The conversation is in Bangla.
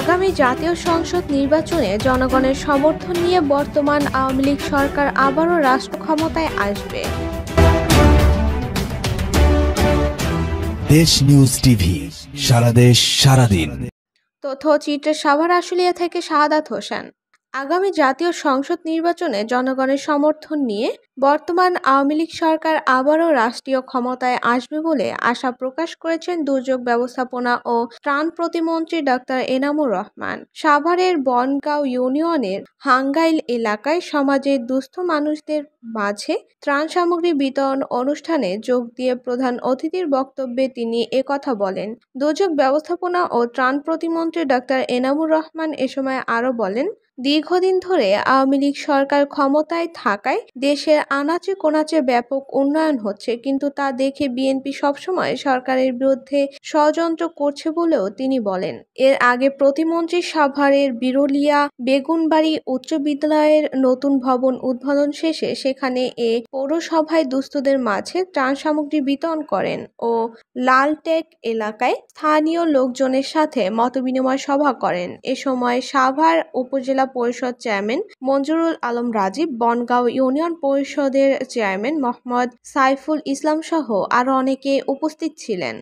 আগামী জাতীয় সংসদ নির্বাচনে জনগণের সমর্থন নিয়ে বর্তমান আওয়ামী লীগ সরকার আবারও রাষ্ট্র ক্ষমতায় আসবে। দেশ নিউজ টিভি সারা দেশ সারাদিন। তথ্য চিত্রে সাভার আশুলিয়া থেকে শাহাদাত হোসেন। আগামী জাতীয় সংসদ নির্বাচনে জনগণের সমর্থন নিয়ে বর্তমান আওয়ামী লীগ সরকার আবারও রাষ্ট্রীয় ক্ষমতায় আসবে বলে আশা প্রকাশ করেছেন দুর্যোগ ব্যবস্থাপনা ও ত্রাণ প্রতিমন্ত্রী ডক্টর এনামুর রহমান। সাভারের বনগাঁও ইউনিয়নের হাঙ্গাইল এলাকায় সমাজের দুস্থ মানুষদের মাঝে ত্রাণ সামগ্রী বিতরণ অনুষ্ঠানে যোগ দিয়ে প্রধান অতিথির বক্তব্যে তিনি একথা বলেন। দুর্যোগ ব্যবস্থাপনা ও ত্রাণ প্রতিমন্ত্রী ডক্টর এনামুর রহমান এ সময় আরও বলেন দীর্ঘদিন ধরে আওয়ামী লীগ সরকার ক্ষমতায় থাকায় দেশের আনাচে কোনাচে ব্যাপক উন্নয়ন হচ্ছে, কিন্তু তা দেখে বিএনপি সবসময় সরকারের বিরুদ্ধে ষড়যন্ত্র করছে বলেও তিনি বলেন। এর আগে প্রতিমন্ত্রী সাভারের বিরলিয়া বেগুনবাড়ি উচ্চ বিদ্যালয়ের নতুন ভবন উদ্বোধন শেষে সেখানে এ পৌরসভায় দুস্থদের মাঝে ত্রাণ সামগ্রী বিতরণ করেন ও লালটেক এলাকায় স্থানীয় লোকজনের সাথে মতবিনিময় সভা করেন। এ সময় সাভার উপজেলা পরিষদ চেয়ারম্যান মঞ্জুরুল আলম রাজীব, বনগাঁও ইউনিয়ন পরিষদের চেয়ারম্যান মোহাম্মদ সাইফুল ইসলাম সহ আরও অনেকে উপস্থিত ছিলেন।